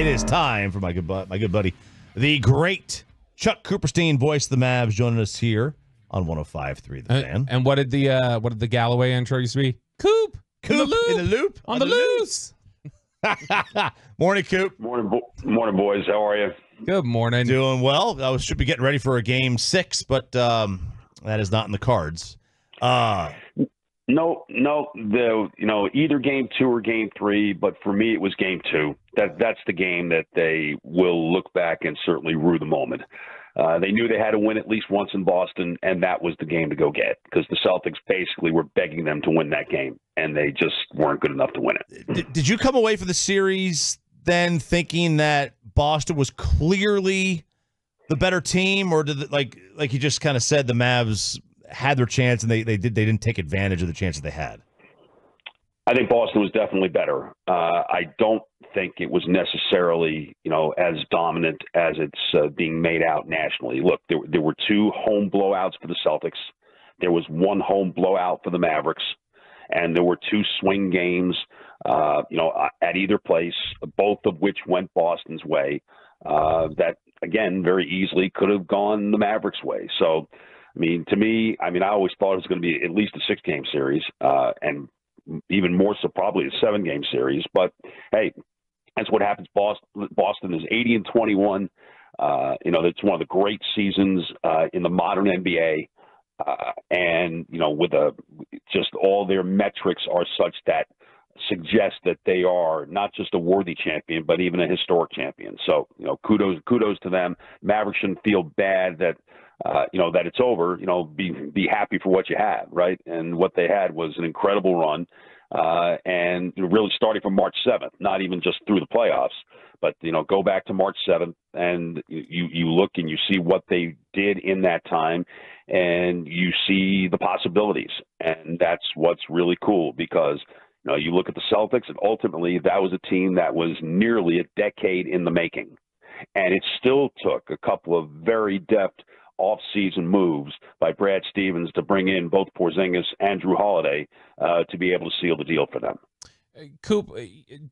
It is time for my good bu- my good buddy, the great Chuck Cooperstein, voice of the Mavs, joining us here on 105.3 The Uh, Fan. and what did the uh, what did the Galloway intro used to be? Coop, in the loop, in the loop on, the, loose. Morning, Coop. Morning, bo- morning, boys. How are you? Good morning. Doing well. I should be getting ready for a game six, but um, that is not in the cards. Uh, No, no. The you know either game two or game three, but for me it was game two. That that's the game that they will look back and certainly rue the moment. Uh, they knew they had to win at least once in Boston, and that was the game to go get because the Celtics basically were begging them to win that game, and they just weren't good enough to win it. did, did you come away from the series then thinking that Boston was clearly the better team, or did it, like like you just kind of said the Mavs had their chance and they, they did they didn't take advantage of the chance that they had? I think Boston was definitely better. Uh, I don't think it was necessarily, you know, as dominant as it's uh, being made out nationally. Look, there, there were two home blowouts for the Celtics. There was one home blowout for the Mavericks, and there were two swing games, uh, you know, at either place, both of which went Boston's way. Uh, that again, very easily could have gone the Mavericks' way. So, I mean, to me, I mean, I always thought it was going to be at least a six-game series, uh, and even more so probably a seven game series. But hey, that's what happens. Boston, Boston is 80 and 21. Uh, you know, it's one of the great seasons uh, in the modern NBA. Uh, and, you know, with a just all their metrics are such that suggest that they are not just a worthy champion, but even a historic champion. So, you know, kudos kudos to them. Mavericks shouldn't feel bad that uh, you know that it's over. You know, be be happy for what you had, right? And what they had was an incredible run, uh, and you know, really starting from March 7th, not even just through the playoffs, but you know, go back to March 7th, and you you look and you see what they did in that time, and you see the possibilities, and that's what's really cool because. You know, you look at the Celtics, and ultimately that was a team that was nearly a decade in the making. And it still took a couple of very deft off-season moves by Brad Stevens to bring in both Porzingis and Jrue Holiday uh, to be able to seal the deal for them. Coop,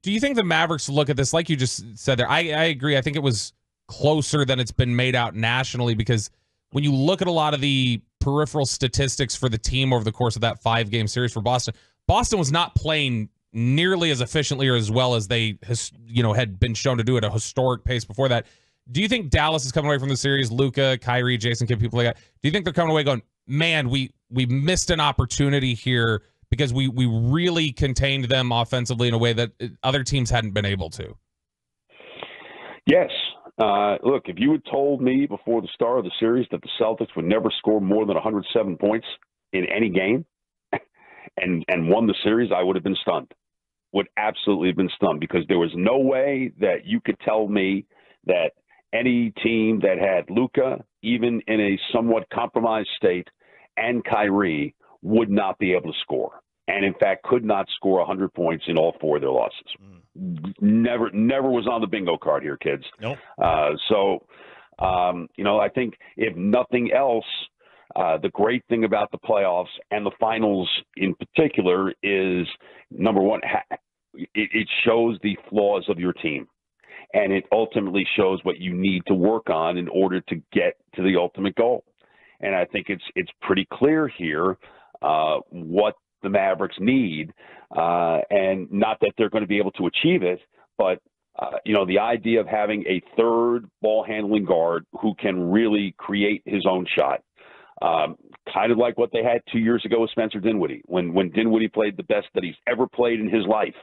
do you think the Mavericks look at this like you just said there? I, I agree. I think it was closer than it's been made out nationally because when you look at a lot of the peripheral statistics for the team over the course of that five game series for Boston, Boston was not playing nearly as efficiently or as well as they you know had been shown to do at a historic pace before that. Do you think Dallas is coming away from the series? Luka, Kyrie, Jason Kidd, people like that. Do you think they're coming away going, man, we we missed an opportunity here because we we really contained them offensively in a way that other teams hadn't been able to? Yes. Uh, look, if you had told me before the start of the series that the Celtics would never score more than 107 points in any game and and won the series, I would have been stunned. Would absolutely have been stunned because there was no way that you could tell me that any team that had Luka, even in a somewhat compromised state, and Kyrie would not be able to score, and in fact could not score 100 points in all four of their losses. Mm. Never, never was on the bingo card here, kids. Nope. Uh, so, um, you know, I think if nothing else, uh, the great thing about the playoffs and the finals in particular is number one, it, it shows the flaws of your team and it ultimately shows what you need to work on in order to get to the ultimate goal. And I think it's it's pretty clear here uh, what the Mavericks need, uh, and not that they're going to be able to achieve it, but uh, you know the idea of having a third ball handling guard who can really create his own shot. Um, kind of like what they had two years ago with Spencer Dinwiddie, when when Dinwiddie played the best that he's ever played in his life.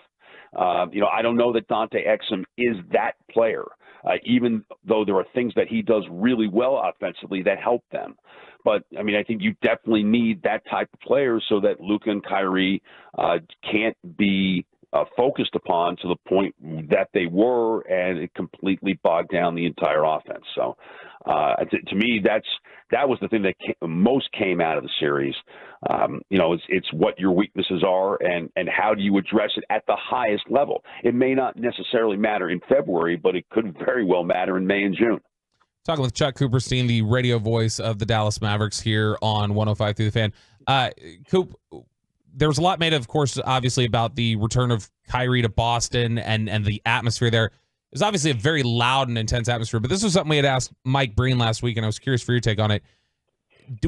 Uh, you know, I don't know that Dante Exum is that player, uh, even though there are things that he does really well offensively that help them. But I mean, I think you definitely need that type of player so that Luka and Kyrie uh, can't be uh, focused upon to the point that they were, and it completely bogged down the entire offense. So, uh, to, to, me, that's that was the thing that came, most came out of the series. Um, you know, it's, it's what your weaknesses are, and and how do you address it at the highest level. It may not necessarily matter in February, but it could very well matter in May and June. Talking with Chuck Cooperstein, the radio voice of the Dallas Mavericks here on 105 through the fan. Uh, Coop, there was a lot made, of course, obviously about the return of Kyrie to Boston and and the atmosphere there. It was obviously a very loud and intense atmosphere. But this was something we had asked Mike Breen last week, and I was curious for your take on it.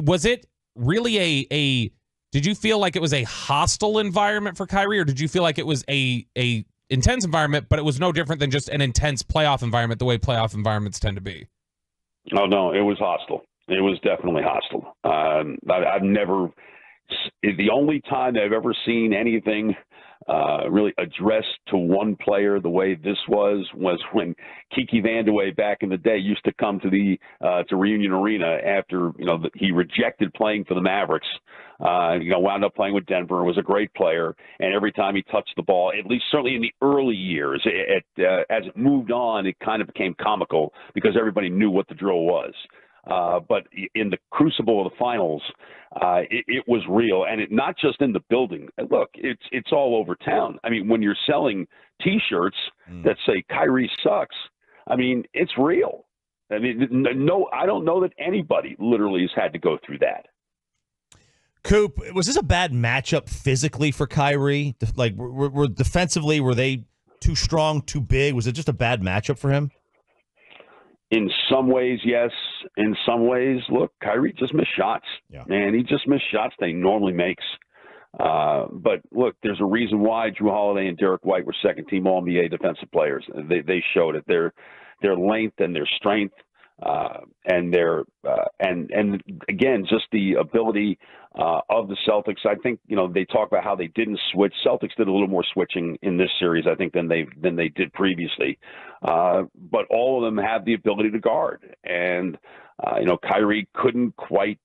Was it really a a? Did you feel like it was a hostile environment for Kyrie, or did you feel like it was a a intense environment, but it was no different than just an intense playoff environment, the way playoff environments tend to be? Oh no, it was hostile. It was definitely hostile. Um, I, I've never. The only time I've ever seen anything uh, really addressed to one player the way this was was when Kiki Vandeweghe back in the day used to come to the uh, to Reunion Arena after you know the, he rejected playing for the Mavericks. Uh, you know, wound up playing with Denver. Was a great player, and every time he touched the ball, at least certainly in the early years, it, it, uh, as it moved on, it kind of became comical because everybody knew what the drill was. Uh, but in the crucible of the finals, uh, it, it, was real, and it not just in the building. Look, it's it's all over town. I mean, when you're selling T-shirts mm. that say "Kyrie sucks," I mean, it's real. I mean, no, I don't know that anybody literally has had to go through that. Coop, was this a bad matchup physically for Kyrie? Like, were, were defensively, were they too strong, too big? Was it just a bad matchup for him? in some ways, yes. In some ways, look, Kyrie just missed shots. Yeah. Man, he just missed shots that he normally makes. Uh, but look, there's a reason why Jrue Holiday and Derrick White were second team All NBA defensive players. They they showed it. Their their length and their strength uh, and their uh, and and again just the ability uh, of the Celtics. I think you know they talk about how they didn't switch. Celtics did a little more switching in this series, I think, than they than they did previously. Uh, but all of them have the ability to guard, and uh, you know Kyrie couldn't quite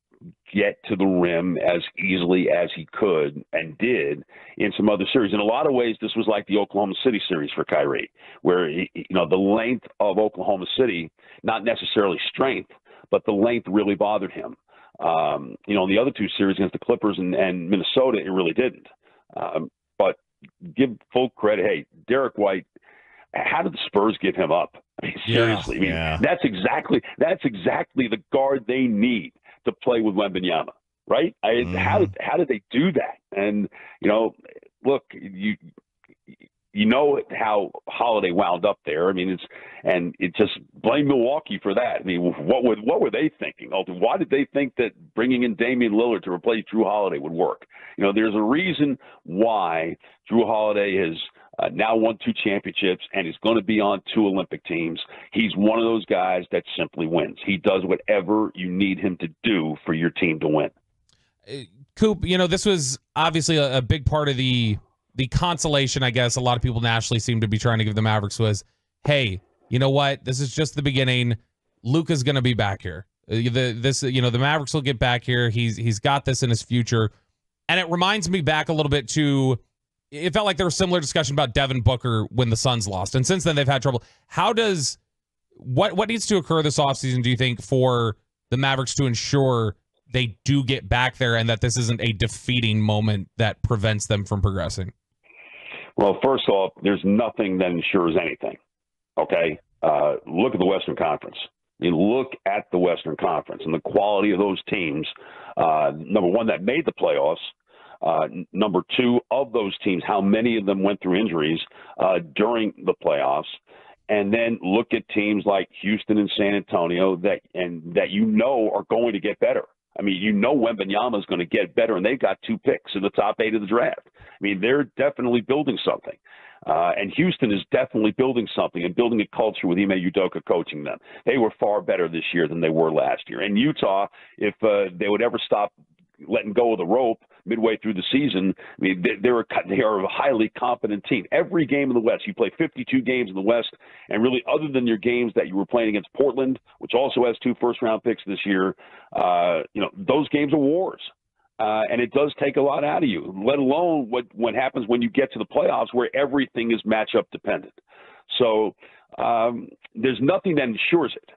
get to the rim as easily as he could and did in some other series. In a lot of ways, this was like the Oklahoma City series for Kyrie, where he, you know the length of Oklahoma City, not necessarily strength, but the length really bothered him. Um, you know, in the other two series against the Clippers and, and Minnesota, it really didn't. Um, but give full credit. Hey, Derrick White, how did the Spurs give him up? I mean, seriously, yeah, I mean, yeah. that's exactly that's exactly the guard they need to play with Wembanyama, right? I, mm-hmm. How did how did they do that? And you know, look, you you know how Holiday wound up there. I mean, it's and it just blame Milwaukee for that. I mean, what would what were they thinking? Why did they think that bringing in Damian Lillard to replace Jrue Holiday would work? You know, there's a reason why Jrue Holiday has uh, now won two championships and is going to be on two Olympic teams. He's one of those guys that simply wins. He does whatever you need him to do for your team to win. Coop, you know, this was obviously a, a big part of the the consolation, I guess, a lot of people nationally seem to be trying to give the Mavericks was, hey, you know what? This is just the beginning. Luka's going to be back here. Uh, the this you know the Mavericks will get back here. He's he's got this in his future, and it reminds me back a little bit to it felt like there was similar discussion about Devin Booker when the Suns lost. And since then they've had trouble. How does what what needs to occur this offseason, do you think, for the Mavericks to ensure they do get back there and that this isn't a defeating moment that prevents them from progressing? Well, first off, there's nothing that ensures anything. Okay? Uh, look at the Western Conference. I mean, look at the Western Conference and the quality of those teams. Uh, number one, that made the playoffs, uh, number two, of those teams, how many of them went through injuries uh, during the playoffs? And then look at teams like Houston and San Antonio that and that you know are going to get better. I mean, you know Wembanyama is going to get better, and they've got two picks in the top eight of the draft. I mean, they're definitely building something. Uh, and Houston is definitely building something and building a culture with Ime Udoka coaching them. They were far better this year than they were last year. And Utah, if uh, they would ever stop letting go of the rope midway through the season. I mean, they, they're a, they are a highly competent team. Every game in the West, you play 52 games in the West, and really, other than your games that you were playing against Portland, which also has two first-round picks this year, uh, you know, those games are wars. Uh, and it does take a lot out of you, let alone what, what happens when you get to the playoffs where everything is matchup dependent. So um, there's nothing that ensures it.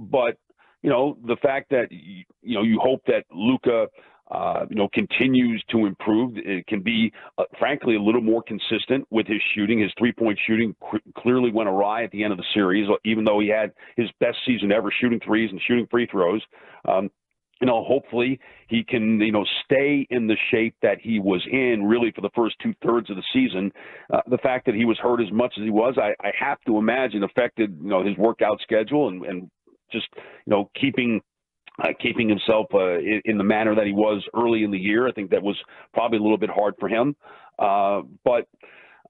But, you know, the fact that, you know, you hope that Luka – uh, you know, continues to improve. It can be, uh, frankly, a little more consistent with his shooting. His three-point shooting clearly went awry at the end of the series, even though he had his best season ever shooting threes and shooting free throws. Um, you know, hopefully he can, you know, stay in the shape that he was in really for the first two thirds of the season. Uh, the fact that he was hurt as much as he was, I, I have to imagine affected, you know, his workout schedule and, and just, you know, keeping uh, keeping himself uh, in, the manner that he was early in the year. I think that was probably a little bit hard for him. Uh, but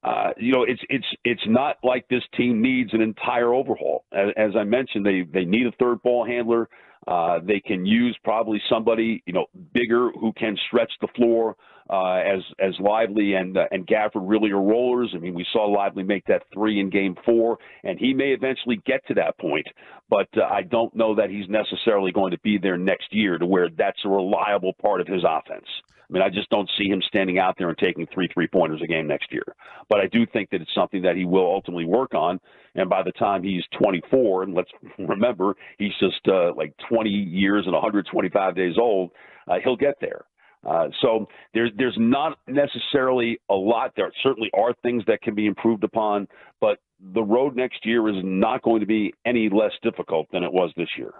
uh, you know, it's it's it's not like this team needs an entire overhaul. As, as I mentioned, they they need a third ball handler. Uh, they can use probably somebody you know bigger who can stretch the floor uh, as as Lively and uh, and Gafford really are rollers. I mean, we saw Lively make that three in Game Four, and he may eventually get to that point. But uh, I don't know that he's necessarily going to be there next year to where that's a reliable part of his offense. I mean, I just don't see him standing out there and taking three three pointers a game next year. But I do think that it's something that he will ultimately work on. And by the time he's 24, and let's remember he's just uh, like 20 years and 125 days old, uh, he'll get there. Uh, so there's there's not necessarily a lot. There certainly are things that can be improved upon, but the road next year is not going to be any less difficult than it was this year.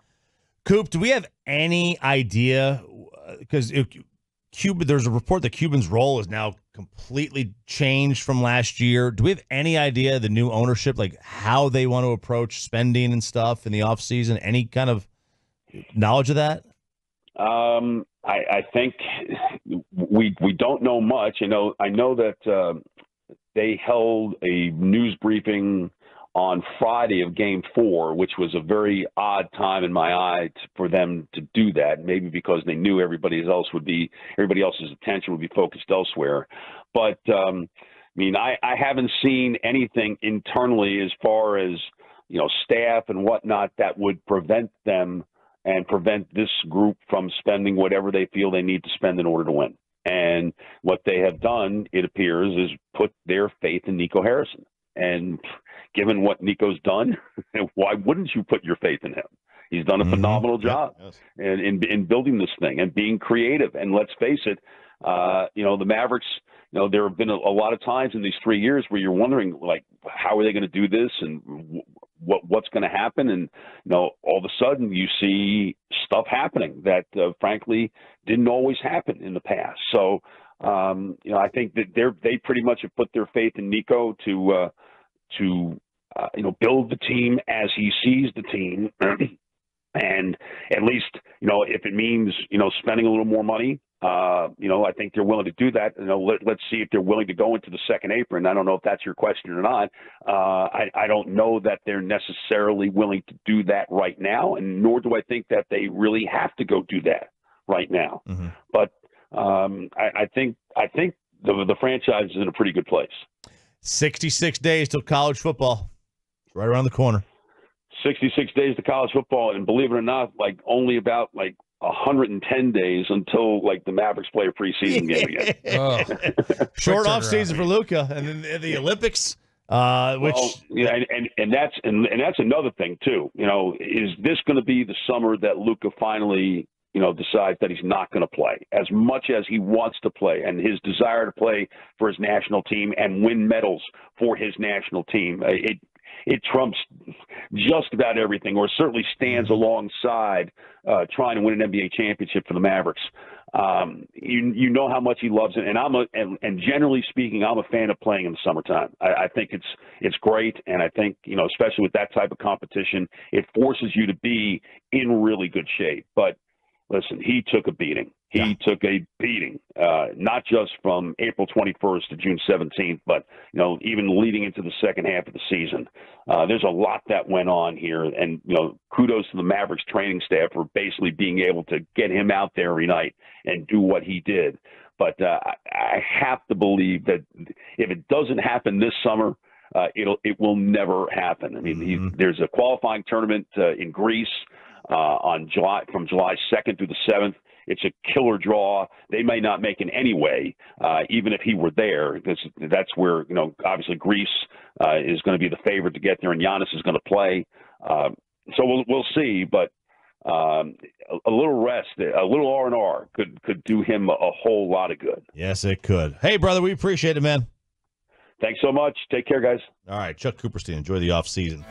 Coop, do we have any idea? Because Cuban, there's a report that Cuban's role is now completely changed from last year. Do we have any idea the new ownership, like how they want to approach spending and stuff in the offseason? Any kind of knowledge of that? Um, I, I think we we don't know much. You know, I know that uh, they held a news briefing on Friday of Game Four, which was a very odd time in my eye t- for them to do that. Maybe because they knew everybody else would be everybody else's attention would be focused elsewhere. But um, I mean, I, I haven't seen anything internally as far as you know staff and whatnot that would prevent them and prevent this group from spending whatever they feel they need to spend in order to win. And what they have done, it appears, is put their faith in Nico Harrison. And given what Nico's done, why wouldn't you put your faith in him? He's done a mm-hmm. phenomenal job yeah, yes. in, in, in building this thing and being creative. And let's face it, uh, you know, the Mavericks, you know, there have been a, a, lot of times in these three years where you're wondering, like, how are they going to do this and what what's going to happen, and you know, all of a sudden you see stuff happening that, uh, frankly, didn't always happen in the past. So, um, you know, I think that they're they pretty much have put their faith in Nico to uh, to uh, you know build the team as he sees the team. and at least you know if it means you know spending a little more money uh, you know, I think they're willing to do that. You know, let, us see if they're willing to go into the second apron. I don't know if that's your question or not. Uh, I, I don't know that they're necessarily willing to do that right now, and nor do I think that they really have to go do that right now. Mm-hmm. But um, I, I think I think the the franchise is in a pretty good place. Sixty six days till college football, right around the corner. 66 days to college football, and believe it or not, like only about like 110 days until like the Mavericks play a preseason game again. oh. Short off season for Luka, and then the Olympics. Uh, which well, yeah, and, and, and that's and, and that's another thing too. You know, is this going to be the summer that Luka finally you know decides that he's not going to play as much as he wants to play and his desire to play for his national team and win medals for his national team. It it trumps just about everything, or certainly stands mm-hmm. alongside uh, trying to win an NBA championship for the Mavericks. Um, you you know how much he loves it, and I'm a and, and generally speaking, I'm a fan of playing in the summertime. I, I think it's it's great, and I think you know, especially with that type of competition, it forces you to be in really good shape. But listen, he took a beating. He yeah. took a beating, uh, not just from April 21st to June 17th, but you know even leading into the second half of the season. Uh, there's a lot that went on here, and you know kudos to the Mavericks training staff for basically being able to get him out there every night and do what he did. But uh, I have to believe that if it doesn't happen this summer, uh, it'll it will never happen. I mean, mm-hmm. he, there's a qualifying tournament uh, in Greece uh, on July from July 2nd through the 7th. It's a killer draw. They may not make it anyway, uh, even if he were there, because that's where you know obviously Greece uh, is going to be the favorite to get there, and Giannis is going to play. Uh, so we'll we'll see, but um, a, a, little rest, a little R and R could could do him a, a whole lot of good. Yes, it could. Hey, brother, we appreciate it, man. Thanks so much. Take care, guys. All right, Chuck Cooperstein. Enjoy the off season.